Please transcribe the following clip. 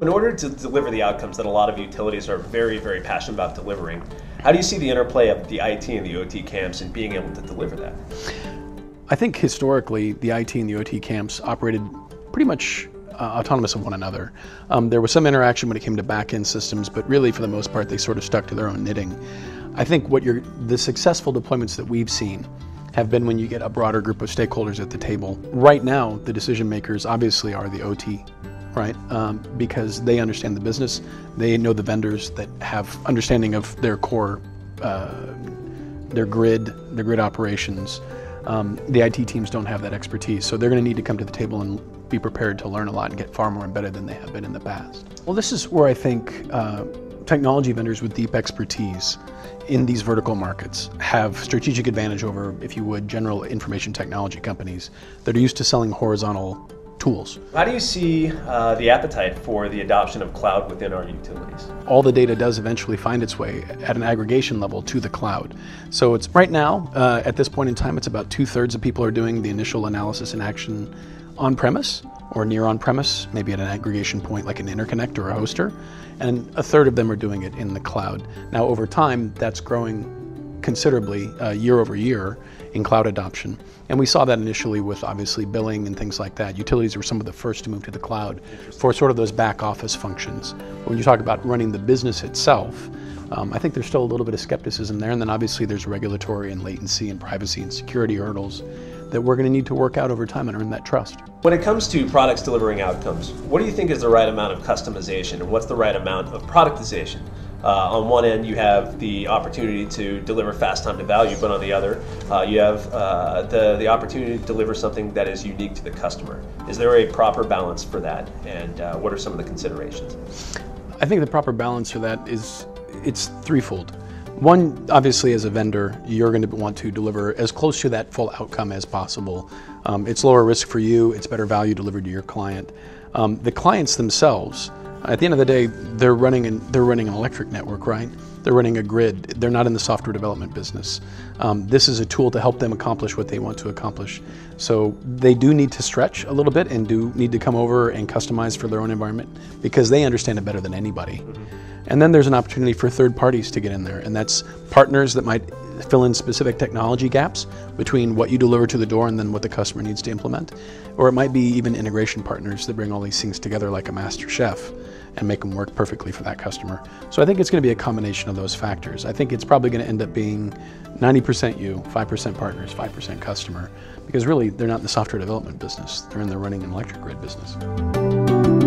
In order to deliver the outcomes that a lot of utilities are very, very passionate about delivering, how do you see the interplay of the IT and the OT camps and being able to deliver that? I think historically the IT and the OT camps operated pretty much uh, autonomous of one another. Um, there was some interaction when it came to back-end systems, but really for the most part they sort of stuck to their own knitting. I think what you're, the successful deployments that we've seen have been when you get a broader group of stakeholders at the table. Right now, the decision makers obviously are the OT right? Um, because they understand the business, they know the vendors that have understanding of their core, uh, their grid, their grid operations. Um, the IT teams don't have that expertise, so they're going to need to come to the table and be prepared to learn a lot and get far more embedded than they have been in the past. Well, this is where I think uh, technology vendors with deep expertise in these vertical markets have strategic advantage over, if you would, general information technology companies that are used to selling horizontal tools. How do you see uh, the appetite for the adoption of cloud within our utilities? All the data does eventually find its way at an aggregation level to the cloud. So it's right now, uh, at this point in time, it's about two thirds of people are doing the initial analysis and action on premise or near on premise, maybe at an aggregation point like an interconnect or a hoster, and a third of them are doing it in the cloud. Now, over time, that's growing considerably uh, year over year in cloud adoption. And we saw that initially with obviously billing and things like that. Utilities were some of the first to move to the cloud for sort of those back office functions. When you talk about running the business itself, um, I think there's still a little bit of skepticism there. And then obviously there's regulatory and latency and privacy and security hurdles that we're going to need to work out over time and earn that trust. When it comes to products delivering outcomes, what do you think is the right amount of customization and what's the right amount of productization? Uh, on one end, you have the opportunity to deliver fast time to value, but on the other, uh, you have uh, the, the opportunity to deliver something that is unique to the customer. Is there a proper balance for that, and uh, what are some of the considerations? I think the proper balance for that is it's threefold. One, obviously, as a vendor, you're going to want to deliver as close to that full outcome as possible. Um, it's lower risk for you, it's better value delivered to your client. Um, the clients themselves, at the end of the day, they're running an, they're running an electric network, right? They're running a grid. They're not in the software development business. Um, this is a tool to help them accomplish what they want to accomplish. So they do need to stretch a little bit and do need to come over and customize for their own environment because they understand it better than anybody. Mm-hmm. And then there's an opportunity for third parties to get in there, and that's partners that might fill in specific technology gaps between what you deliver to the door and then what the customer needs to implement. Or it might be even integration partners that bring all these things together like a master chef and make them work perfectly for that customer. So I think it's going to be a combination of those factors. I think it's probably going to end up being 90% you, 5% partners, 5% customer, because really they're not in the software development business. They're in the running an electric grid business.